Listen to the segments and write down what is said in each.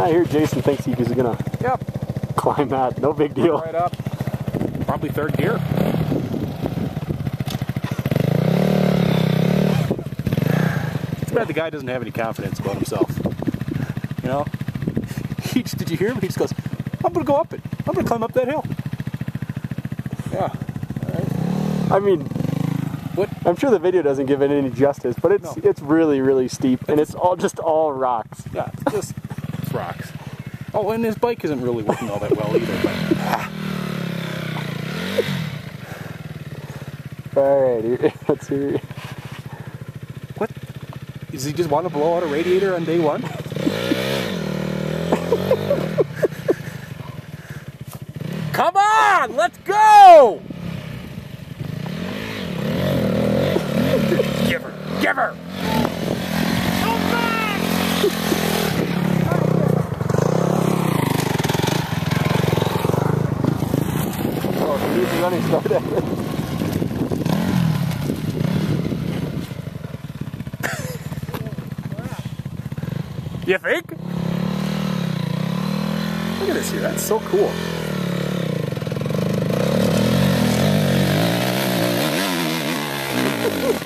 I hear Jason thinks he's gonna Yep. climb that. No big deal. Right up. Probably third gear. It's bad the guy doesn't have any confidence about himself. You know? He just, did you hear him? He just goes, I'm gonna go up it. I'm gonna climb up that hill. Yeah. I mean, What? I'm sure the video doesn't give it any justice, but it's No. it's really really steep, and it's all just all rocks. Yeah, it's just rocks. Oh, and his bike isn't really working all that well either. But All right, let's hear. what? Does he just want to blow out a radiator on day one? Come on, let's go! Give her, give her! He needs a running start. You think? Look at this here. That's so cool.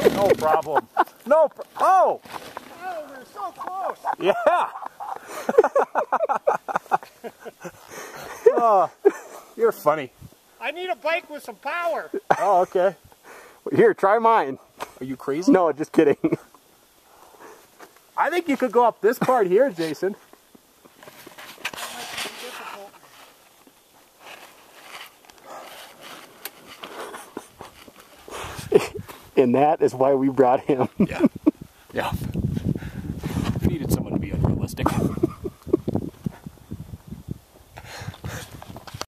no problem. No. Pro- oh. Oh, they're so close. Yeah. oh, you're funny. I need a bike with some power. Oh, okay. Here, try mine. Are you crazy? No, just kidding. I think you could go up this part here, Jason. And that is why we brought him. Yeah. Yeah. We needed someone to be unrealistic.